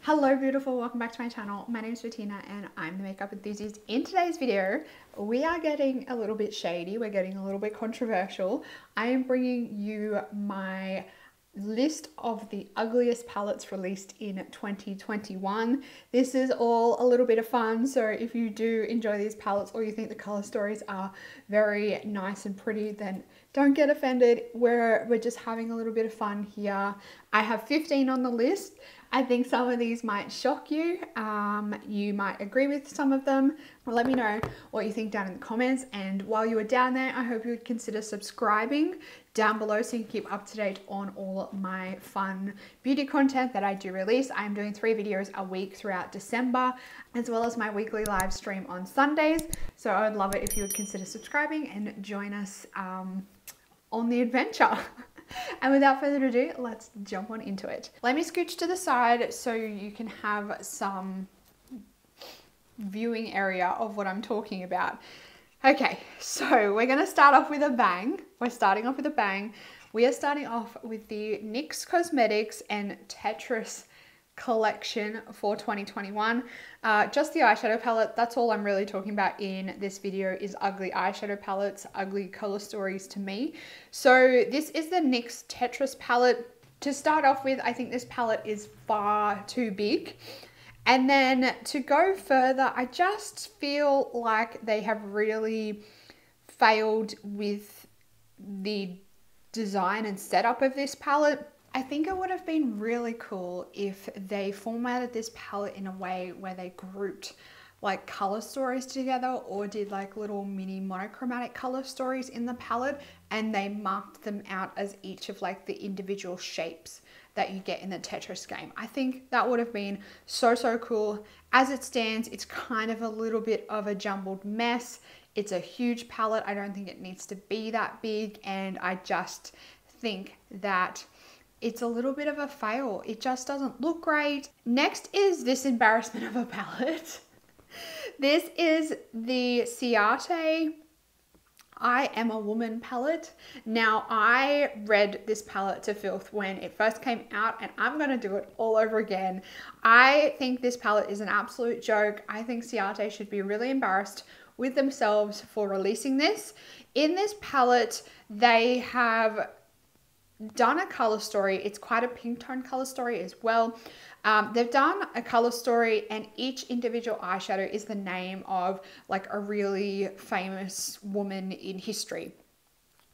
Hello beautiful, welcome back to my channel. My name is Bettina and I'm the makeup enthusiast. In today's video, we are getting a little bit shady, we're getting a little bit controversial. I am bringing you my list of the ugliest palettes released in 2021. This is all a little bit of fun, so if you do enjoy these palettes or you think the color stories are very nice and pretty, then don't get offended. We're, we're just having a little bit of fun here. I have 15 on the list. I think some of these might shock you. Um, you might agree with some of them. Let me know what you think down in the comments. And while you are down there, I hope you would consider subscribing down below so you can keep up to date on all my fun beauty content that I do release. I am doing three videos a week throughout December, as well as my weekly live stream on Sundays. So I would love it if you would consider subscribing and join us um, on the adventure. and without further ado, let's jump on into it. Let me scooch to the side so you can have some viewing area of what I'm talking about. Okay, so we're gonna start off with a bang. We're starting off with a bang. We are starting off with the NYX Cosmetics and Tetris collection for 2021. Uh, just the eyeshadow palette, that's all I'm really talking about in this video is ugly eyeshadow palettes, ugly color stories to me. So this is the NYX Tetris palette. To start off with, I think this palette is far too big. And then to go further, I just feel like they have really failed with the design and setup of this palette. I think it would have been really cool if they formatted this palette in a way where they grouped like color stories together or did like little mini monochromatic color stories in the palette and they marked them out as each of like the individual shapes that you get in the Tetris game. I think that would have been so, so cool. As it stands, it's kind of a little bit of a jumbled mess. It's a huge palette. I don't think it needs to be that big. And I just think that it's a little bit of a fail. It just doesn't look great. Next is this embarrassment of a palette. this is the Ciate I Am a Woman palette. Now, I read this palette to filth when it first came out, and I'm going to do it all over again. I think this palette is an absolute joke. I think Ciate should be really embarrassed with themselves for releasing this. In this palette, they have done a color story. It's quite a pink tone color story as well. Um, they've done a color story and each individual eyeshadow is the name of like a really famous woman in history.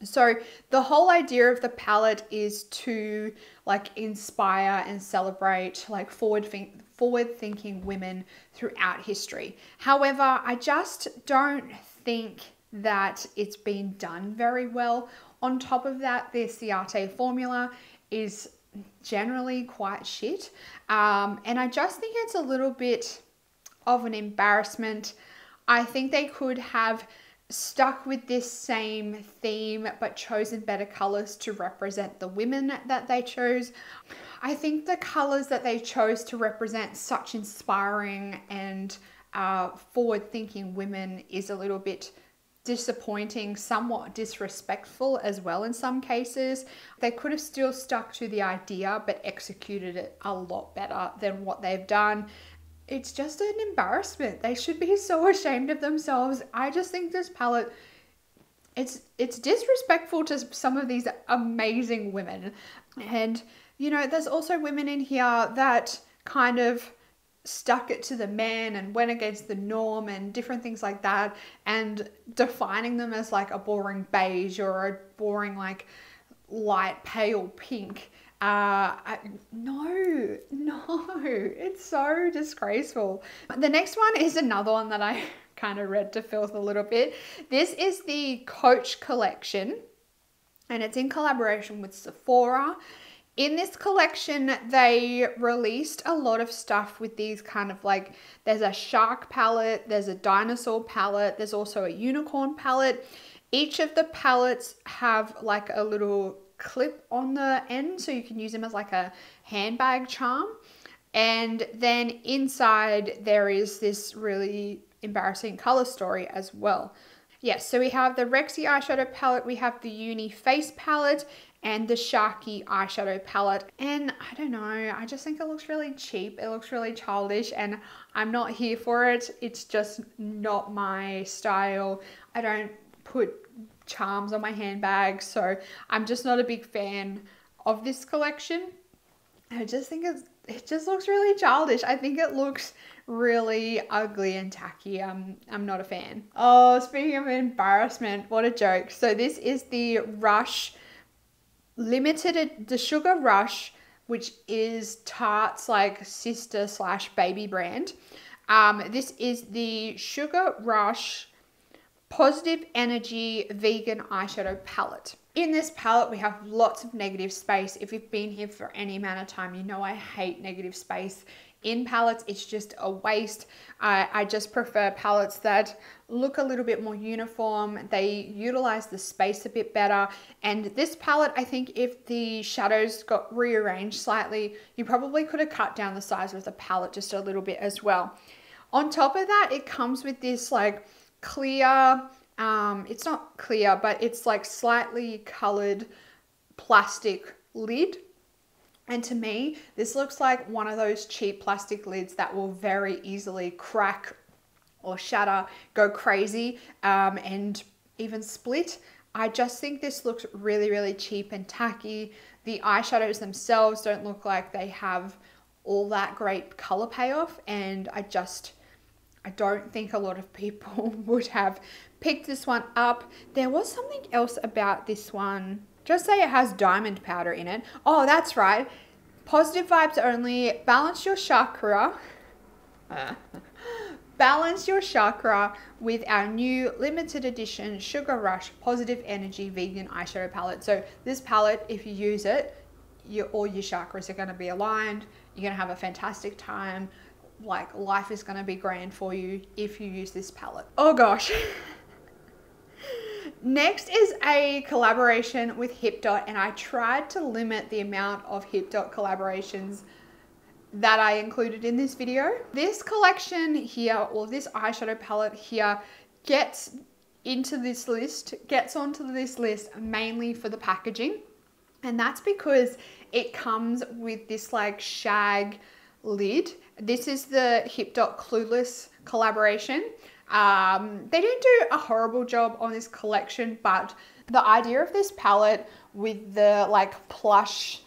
So the whole idea of the palette is to like inspire and celebrate like forward think forward thinking women throughout history. However, I just don't think that it's been done very well on top of that, the Ciate formula is generally quite shit. Um, and I just think it's a little bit of an embarrassment. I think they could have stuck with this same theme but chosen better colors to represent the women that they chose. I think the colors that they chose to represent such inspiring and uh, forward thinking women is a little bit disappointing, somewhat disrespectful as well in some cases. They could have still stuck to the idea but executed it a lot better than what they've done. It's just an embarrassment. They should be so ashamed of themselves. I just think this palette it's it's disrespectful to some of these amazing women. And you know, there's also women in here that kind of stuck it to the man and went against the norm and different things like that and defining them as like a boring beige or a boring like light pale pink uh I, no no it's so disgraceful. The next one is another one that i kind of read to filth a little bit. This is the coach collection and it's in collaboration with sephora in this collection, they released a lot of stuff with these kind of like, there's a shark palette, there's a dinosaur palette, there's also a unicorn palette. Each of the palettes have like a little clip on the end so you can use them as like a handbag charm. And then inside there is this really embarrassing color story as well. Yes, so we have the Rexy eyeshadow palette, we have the Uni face palette, and the Sharky eyeshadow palette. And I don't know, I just think it looks really cheap. It looks really childish and I'm not here for it. It's just not my style. I don't put charms on my handbag, so I'm just not a big fan of this collection. I just think it's it just looks really childish. I think it looks really ugly and tacky. I'm, I'm not a fan. Oh, speaking of embarrassment, what a joke. So this is the Rush limited, the Sugar Rush, which is Tarte's like sister slash baby brand. Um, this is the Sugar Rush Positive Energy Vegan Eyeshadow Palette. In this palette, we have lots of negative space. If you've been here for any amount of time, you know I hate negative space. In palettes, it's just a waste. I, I just prefer palettes that look a little bit more uniform. They utilize the space a bit better. And this palette, I think if the shadows got rearranged slightly, you probably could have cut down the size of the palette just a little bit as well. On top of that, it comes with this like clear, um, it's not clear, but it's like slightly colored plastic lid. And to me, this looks like one of those cheap plastic lids that will very easily crack or shatter, go crazy, um, and even split. I just think this looks really, really cheap and tacky. The eyeshadows themselves don't look like they have all that great color payoff, and I just I don't think a lot of people would have picked this one up. There was something else about this one. Just say it has diamond powder in it. Oh, that's right. Positive vibes only. Balance your chakra. balance your chakra with our new limited edition Sugar Rush Positive Energy Vegan Eyeshadow Palette. So this palette, if you use it, all your chakras are going to be aligned. You're going to have a fantastic time like life is going to be grand for you if you use this palette. Oh gosh. Next is a collaboration with HipDot and I tried to limit the amount of HipDot collaborations that I included in this video. This collection here or this eyeshadow palette here gets into this list, gets onto this list mainly for the packaging. And that's because it comes with this like shag lid this is the HipDot Clueless collaboration. Um, they didn't do a horrible job on this collection, but the idea of this palette with the like plush,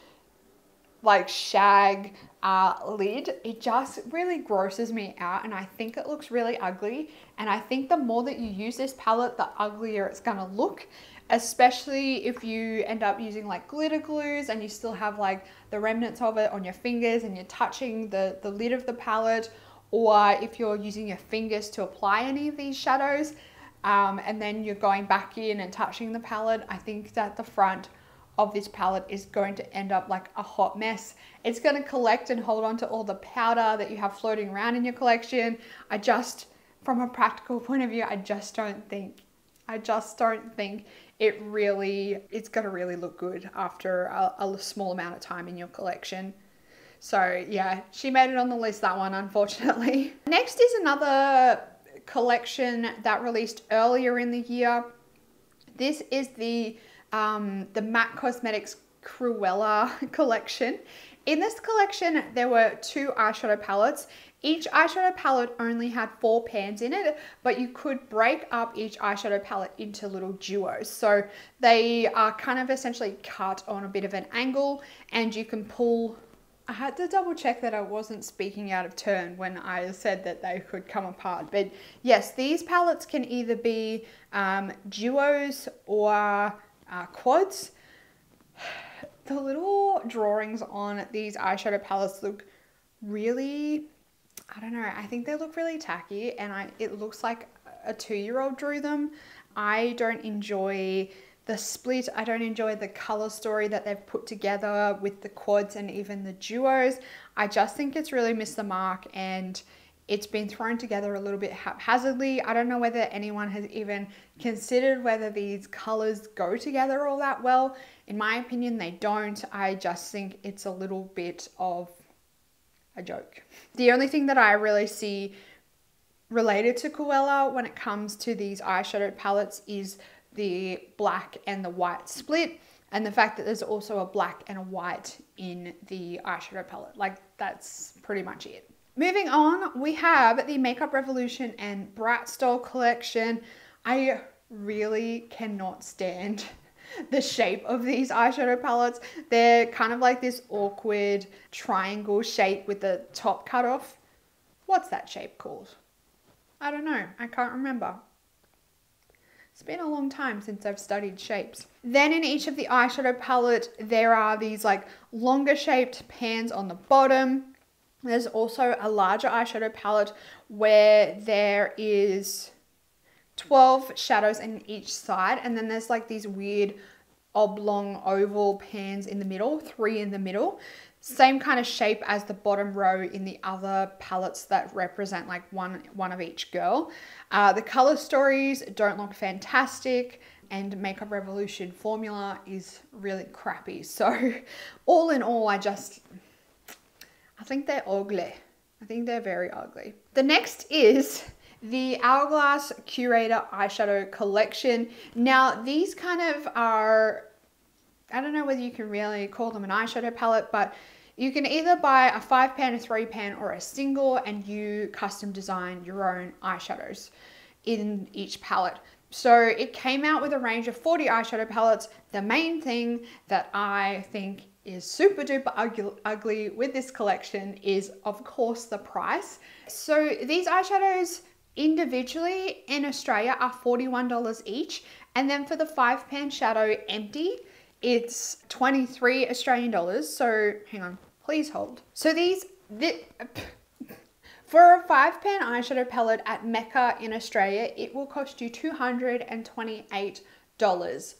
like shag uh, lid, it just really grosses me out and I think it looks really ugly. And I think the more that you use this palette, the uglier it's gonna look especially if you end up using like glitter glues and you still have like the remnants of it on your fingers and you're touching the, the lid of the palette or if you're using your fingers to apply any of these shadows um, and then you're going back in and touching the palette, I think that the front of this palette is going to end up like a hot mess. It's going to collect and hold on to all the powder that you have floating around in your collection. I just, from a practical point of view, I just don't think, I just don't think it really, it's going to really look good after a, a small amount of time in your collection. So yeah, she made it on the list, that one, unfortunately. Next is another collection that released earlier in the year. This is the, um, the MAC Cosmetics Cruella collection. In this collection, there were two eyeshadow palettes each eyeshadow palette only had four pans in it, but you could break up each eyeshadow palette into little duos. So they are kind of essentially cut on a bit of an angle and you can pull I had to double check that I wasn't speaking out of turn when I said that they could come apart. But yes, these palettes can either be um, duos or uh, quads. The little drawings on these eyeshadow palettes look really I don't know, I think they look really tacky and I it looks like a two-year-old drew them. I don't enjoy the split. I don't enjoy the color story that they've put together with the quads and even the duos. I just think it's really missed the mark and it's been thrown together a little bit haphazardly. I don't know whether anyone has even considered whether these colors go together all that well. In my opinion, they don't. I just think it's a little bit of a joke. The only thing that I really see related to Cruella when it comes to these eyeshadow palettes is the black and the white split. And the fact that there's also a black and a white in the eyeshadow palette. Like that's pretty much it. Moving on, we have the Makeup Revolution and Brat Style collection. I really cannot stand the shape of these eyeshadow palettes. They're kind of like this awkward triangle shape with the top cut off. What's that shape called? I don't know. I can't remember. It's been a long time since I've studied shapes. Then in each of the eyeshadow palette, there are these like longer shaped pans on the bottom. There's also a larger eyeshadow palette where there is 12 shadows in each side. And then there's like these weird oblong oval pans in the middle, three in the middle. Same kind of shape as the bottom row in the other palettes that represent like one, one of each girl. Uh, the color stories don't look fantastic and Makeup Revolution formula is really crappy. So all in all, I just, I think they're ugly. I think they're very ugly. The next is the Hourglass Curator Eyeshadow Collection. Now, these kind of are, I don't know whether you can really call them an eyeshadow palette, but you can either buy a five pan, a three pan, or a single, and you custom design your own eyeshadows in each palette. So it came out with a range of 40 eyeshadow palettes. The main thing that I think is super duper ugly with this collection is of course the price. So these eyeshadows individually in Australia are $41 each. And then for the five pan shadow empty, it's 23 Australian dollars. So hang on, please hold. So these, the, for a five pan eyeshadow palette at Mecca in Australia, it will cost you $228.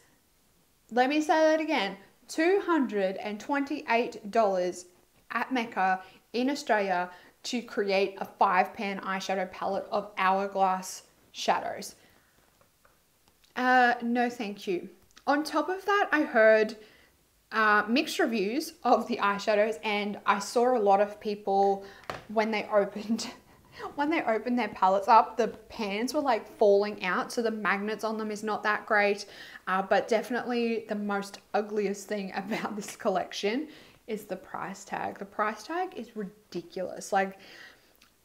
Let me say that again. $228 at Mecca in Australia to create a five pan eyeshadow palette of Hourglass shadows. Uh, no, thank you. On top of that, I heard uh, mixed reviews of the eyeshadows, and I saw a lot of people when they opened when they opened their palettes up, the pans were like falling out, so the magnets on them is not that great. Uh, but definitely the most ugliest thing about this collection is the price tag. The price tag is ridiculous. Like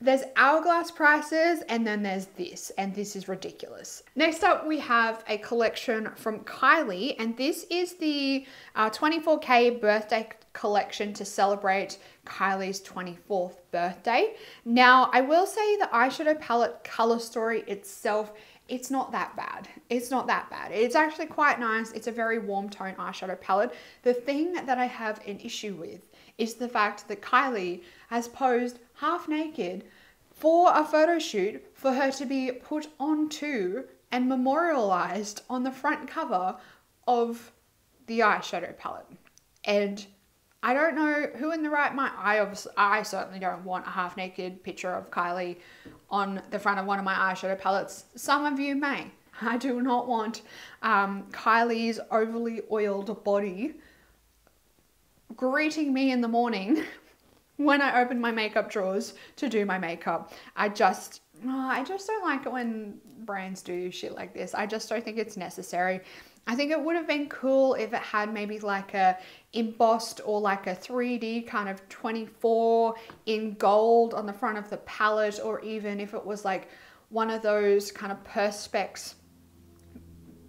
there's hourglass prices and then there's this and this is ridiculous. Next up we have a collection from Kylie and this is the uh, 24K birthday collection to celebrate Kylie's 24th birthday. Now I will say the eyeshadow palette color story itself it's not that bad. It's not that bad. It's actually quite nice. It's a very warm tone eyeshadow palette. The thing that I have an issue with is the fact that Kylie has posed half naked for a photo shoot for her to be put onto and memorialized on the front cover of the eyeshadow palette. And I don't know who in the right mind. I obviously, I certainly don't want a half naked picture of Kylie on the front of one of my eyeshadow palettes. Some of you may. I do not want um, Kylie's overly oiled body greeting me in the morning when I open my makeup drawers to do my makeup. I just, oh, I just don't like it when brands do shit like this. I just don't think it's necessary. I think it would have been cool if it had maybe like a embossed or like a 3D kind of 24 in gold on the front of the palette or even if it was like one of those kind of perspex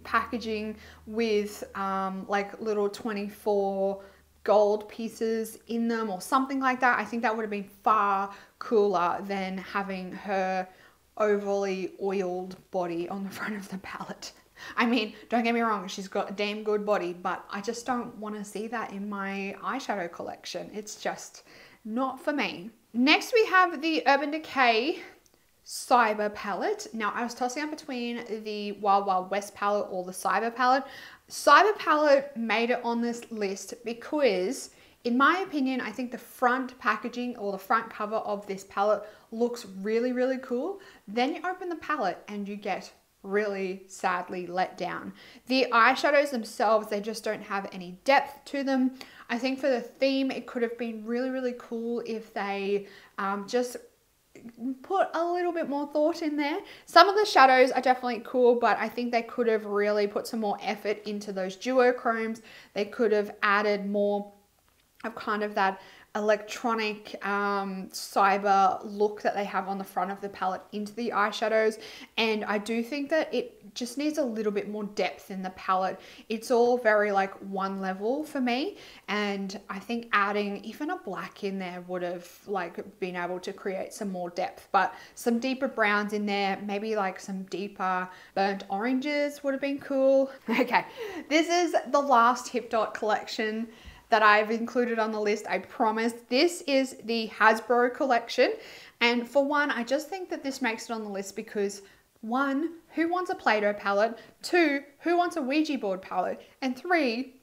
packaging with um, like little 24 gold pieces in them or something like that. I think that would have been far cooler than having her overly oiled body on the front of the palette. I mean, don't get me wrong, she's got a damn good body, but I just don't want to see that in my eyeshadow collection. It's just not for me. Next, we have the Urban Decay Cyber palette. Now, I was tossing up between the Wild Wild West palette or the Cyber palette. Cyber palette made it on this list because in my opinion, I think the front packaging or the front cover of this palette looks really, really cool. Then you open the palette and you get really sadly let down. The eyeshadows themselves, they just don't have any depth to them. I think for the theme, it could have been really, really cool if they um, just put a little bit more thought in there. Some of the shadows are definitely cool, but I think they could have really put some more effort into those duochromes. They could have added more of kind of that electronic um, cyber look that they have on the front of the palette into the eyeshadows. And I do think that it just needs a little bit more depth in the palette. It's all very like one level for me. And I think adding even a black in there would have like been able to create some more depth. But some deeper browns in there maybe like some deeper burnt oranges would have been cool. Okay. This is the last Hip Dot collection that I've included on the list. I promise. This is the Hasbro collection. And for one, I just think that this makes it on the list because one, who wants a Play-Doh palette? Two, who wants a Ouija board palette? And three,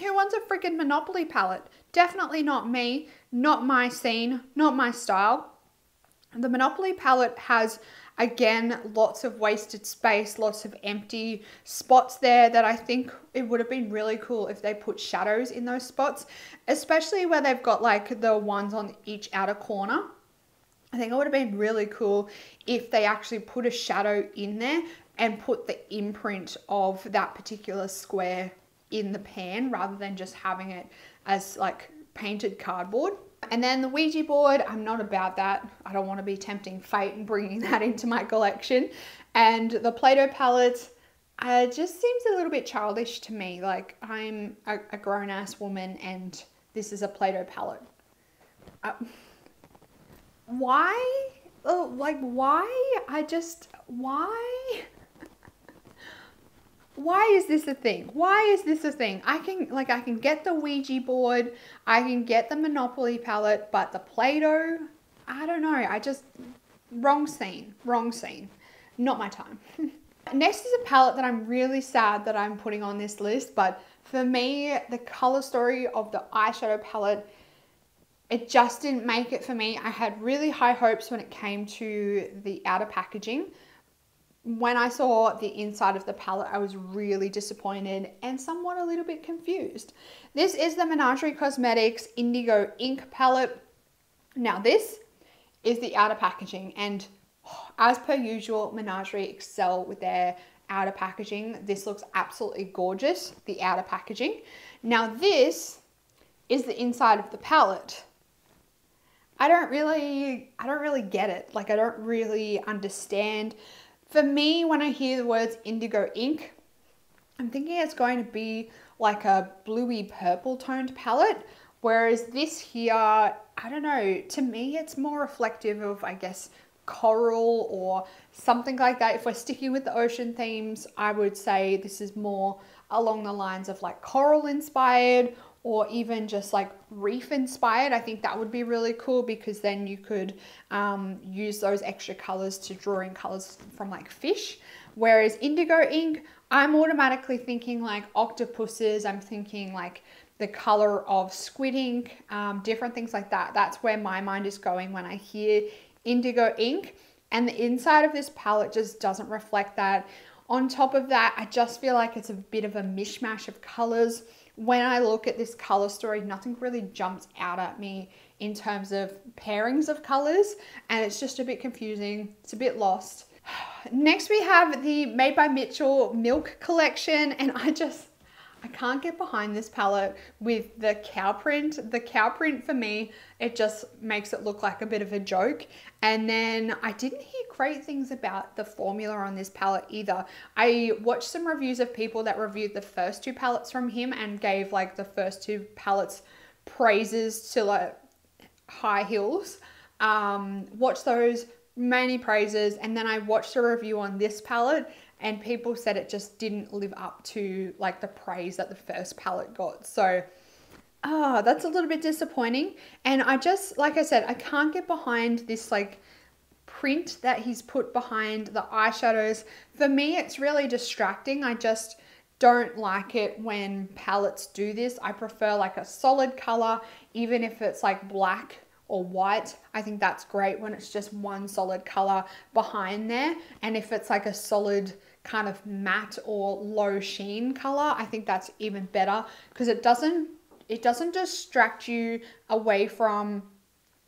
who wants a freaking Monopoly palette? Definitely not me, not my scene, not my style. The Monopoly palette has Again, lots of wasted space, lots of empty spots there that I think it would have been really cool if they put shadows in those spots, especially where they've got like the ones on each outer corner. I think it would have been really cool if they actually put a shadow in there and put the imprint of that particular square in the pan rather than just having it as like painted cardboard. And then the Ouija board, I'm not about that. I don't want to be tempting fate and bringing that into my collection. And the Play-Doh palette, uh, just seems a little bit childish to me. Like I'm a, a grown-ass woman and this is a Play-Doh palette. Uh, why? Oh, like why? I just, why? Why is this a thing? Why is this a thing? I can like I can get the Ouija board, I can get the Monopoly palette, but the Play-Doh, I don't know. I just wrong scene, wrong scene. Not my time. Next is a palette that I'm really sad that I'm putting on this list, but for me, the color story of the eyeshadow palette, it just didn't make it for me. I had really high hopes when it came to the outer packaging when I saw the inside of the palette, I was really disappointed and somewhat a little bit confused. This is the Menagerie Cosmetics Indigo Ink palette. Now this is the outer packaging and oh, as per usual, Menagerie excel with their outer packaging. This looks absolutely gorgeous, the outer packaging. Now this is the inside of the palette. I don't really, I don't really get it. Like I don't really understand for me, when I hear the words indigo ink, I'm thinking it's going to be like a bluey purple toned palette. Whereas this here, I don't know, to me it's more reflective of, I guess, coral or something like that. If we're sticking with the ocean themes, I would say this is more along the lines of like coral inspired or even just like reef inspired. I think that would be really cool because then you could um, use those extra colors to draw in colors from like fish. Whereas indigo ink, I'm automatically thinking like octopuses, I'm thinking like the color of squid ink, um, different things like that. That's where my mind is going when I hear indigo ink. And the inside of this palette just doesn't reflect that. On top of that, I just feel like it's a bit of a mishmash of colors when I look at this color story, nothing really jumps out at me in terms of pairings of colors and it's just a bit confusing. It's a bit lost. Next we have the Made by Mitchell Milk Collection and I just, I can't get behind this palette with the cow print. The cow print for me, it just makes it look like a bit of a joke. And then I didn't hear great things about the formula on this palette either. I watched some reviews of people that reviewed the first two palettes from him and gave like the first two palettes praises to like high heels. Um, watch those, many praises. And then I watched a review on this palette and people said it just didn't live up to like the praise that the first palette got. So oh, that's a little bit disappointing. And I just, like I said, I can't get behind this like print that he's put behind the eyeshadows. For me, it's really distracting. I just don't like it when palettes do this. I prefer like a solid color, even if it's like black or white. I think that's great when it's just one solid color behind there. And if it's like a solid kind of matte or low sheen color, I think that's even better because it doesn't it doesn't distract you away from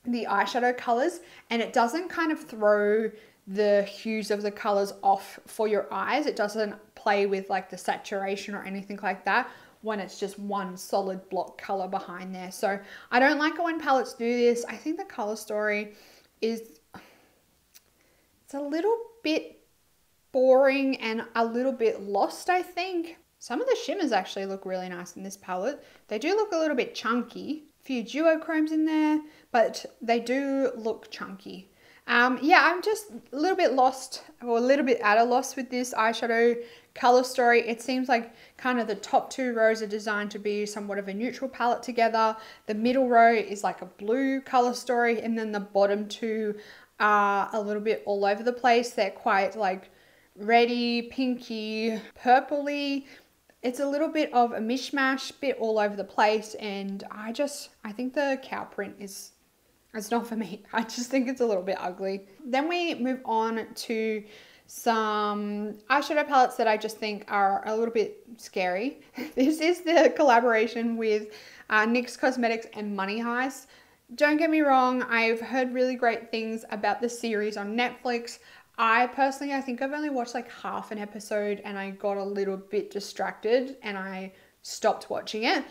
the eyeshadow colors and it doesn't kind of throw the hues of the colors off for your eyes. It doesn't play with like the saturation or anything like that when it's just one solid block color behind there. So I don't like it when palettes do this. I think the color story is it's a little bit boring and a little bit lost, I think. Some of the shimmers actually look really nice in this palette. They do look a little bit chunky. A few duochromes in there, but they do look chunky. Um, yeah, I'm just a little bit lost or a little bit at a loss with this eyeshadow color story. It seems like kind of the top two rows are designed to be somewhat of a neutral palette together. The middle row is like a blue color story and then the bottom two are a little bit all over the place. They're quite like reddy, pinky, purpley. It's a little bit of a mishmash, bit all over the place, and I just, I think the cow print is, it's not for me. I just think it's a little bit ugly. Then we move on to some eyeshadow palettes that I just think are a little bit scary. this is the collaboration with uh, NYX Cosmetics and Money Heist. Don't get me wrong, I've heard really great things about the series on Netflix. I personally, I think I've only watched like half an episode and I got a little bit distracted and I stopped watching it.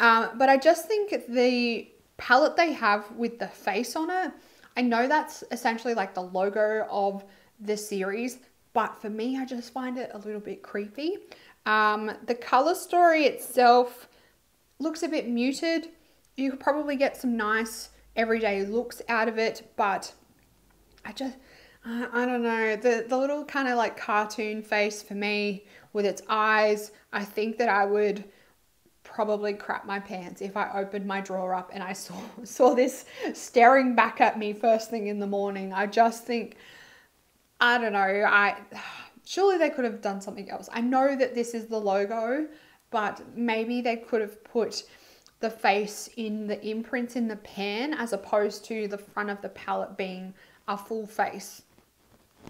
Um, but I just think the palette they have with the face on it, I know that's essentially like the logo of the series, but for me, I just find it a little bit creepy. Um, the color story itself looks a bit muted. You could probably get some nice everyday looks out of it, but I just I, don't know, the, the little kind of like cartoon face for me with its eyes, I think that I would probably crap my pants if I opened my drawer up and I saw saw this staring back at me first thing in the morning. I just think I don't know, I surely they could have done something else. I know that this is the logo, but maybe they could have put the face in the imprints in the pan as opposed to the front of the palette being a full face.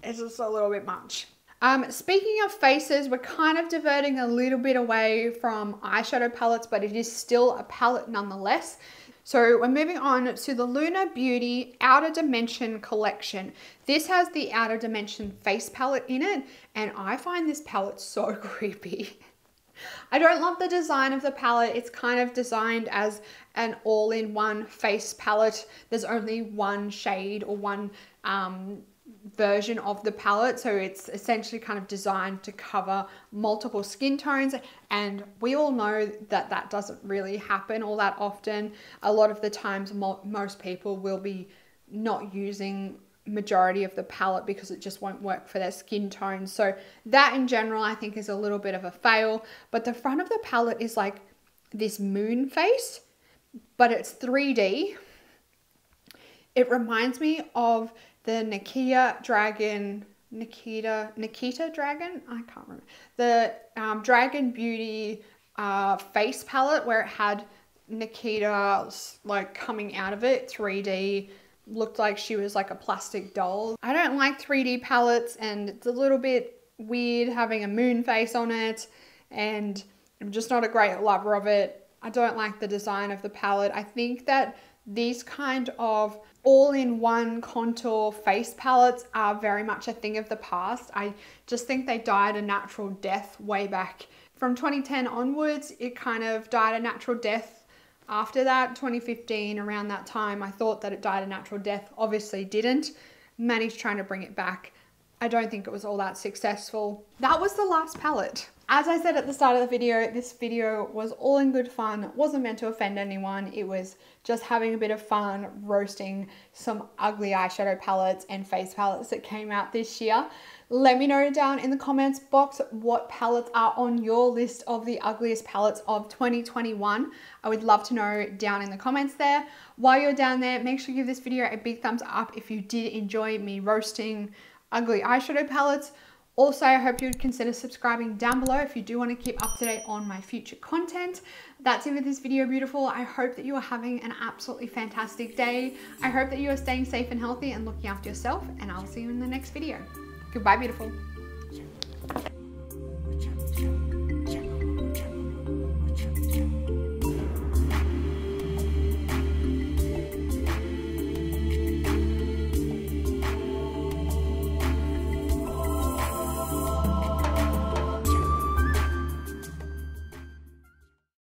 It's just a little bit much. Um, speaking of faces, we're kind of diverting a little bit away from eyeshadow palettes, but it is still a palette nonetheless. So we're moving on to the Lunar Beauty Outer Dimension collection. This has the Outer Dimension face palette in it, and I find this palette so creepy. I don't love the design of the palette. It's kind of designed as an all-in-one face palette. There's only one shade or one um, version of the palette. So it's essentially kind of designed to cover multiple skin tones. And we all know that that doesn't really happen all that often. A lot of the times mo most people will be not using majority of the palette because it just won't work for their skin tone. So that in general I think is a little bit of a fail. But the front of the palette is like this moon face but it's 3D it reminds me of the Nikita Dragun, Nikita, Nikita Dragun? I can't remember. The um, Dragun Beauty uh, face palette where it had Nikita like coming out of it, 3D, looked like she was like a plastic doll. I don't like 3D palettes and it's a little bit weird having a moon face on it and I'm just not a great lover of it. I don't like the design of the palette. I think that these kind of all-in-one contour face palettes are very much a thing of the past. I just think they died a natural death way back. From 2010 onwards, it kind of died a natural death. After that, 2015, around that time, I thought that it died a natural death. Obviously didn't. Manny's trying to bring it back. I don't think it was all that successful. That was the last palette. As I said at the start of the video, this video was all in good fun. It wasn't meant to offend anyone. It was just having a bit of fun roasting some ugly eyeshadow palettes and face palettes that came out this year. Let me know down in the comments box what palettes are on your list of the ugliest palettes of 2021. I would love to know down in the comments there. While you're down there, make sure you give this video a big thumbs up if you did enjoy me roasting ugly eyeshadow palettes. Also, I hope you would consider subscribing down below if you do want to keep up to date on my future content. That's it for this video, beautiful. I hope that you are having an absolutely fantastic day. I hope that you are staying safe and healthy and looking after yourself, and I'll see you in the next video. Goodbye, beautiful.